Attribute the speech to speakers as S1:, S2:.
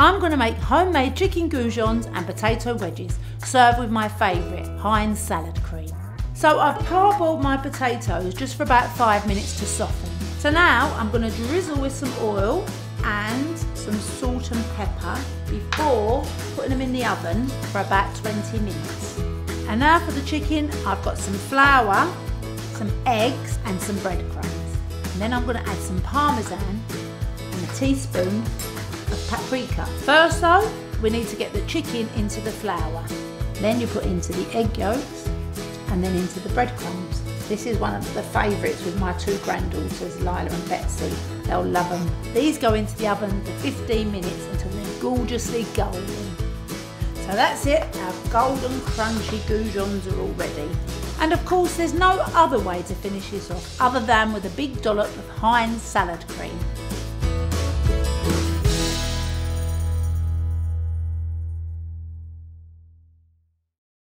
S1: I'm going to make homemade chicken goujons and potato wedges, served with my favourite, Heinz salad cream. So I've parboiled my potatoes just for about five minutes to soften. So now I'm going to drizzle with some oil and some salt and pepper before putting them in the oven for about 20 minutes. And now for the chicken, I've got some flour, some eggs and some breadcrumbs. And then I'm going to add some parmesan and a teaspoon paprika. First though, we need to get the chicken into the flour. Then you put into the egg yolks and then into the breadcrumbs. This is one of the favourites with my two granddaughters, Lila and Betsy. They'll love them. These go into the oven for 15 minutes until they're gorgeously golden. So that's it, our golden crunchy goujons are all ready. And of course there's no other way to finish this off other than with a big dollop of Heinz salad cream.